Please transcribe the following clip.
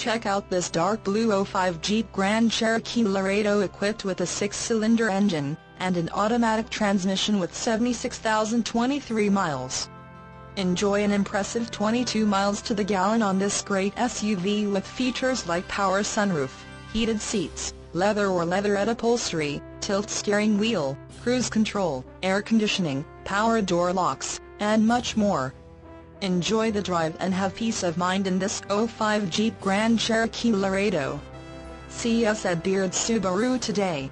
Check out this dark blue 05 Jeep Grand Cherokee Laredo equipped with a six-cylinder engine, and an automatic transmission with 76,023 miles. Enjoy an impressive 22 miles to the gallon on this great SUV with features like power sunroof, heated seats, leather or leatherette upholstery, tilt steering wheel, cruise control, air conditioning, power door locks, and much more. Enjoy the drive and have peace of mind in this 05 Jeep Grand Cherokee Laredo. See us at Beard Subaru today.